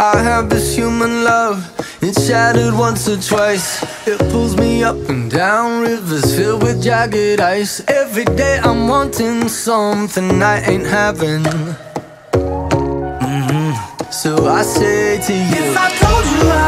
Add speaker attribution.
Speaker 1: I have this human love, it's shattered once or twice. It pulls me up and down rivers filled with jagged ice. Every day I'm wanting something I ain't having. Mm-hmm. So I say to you,
Speaker 2: If I told you I.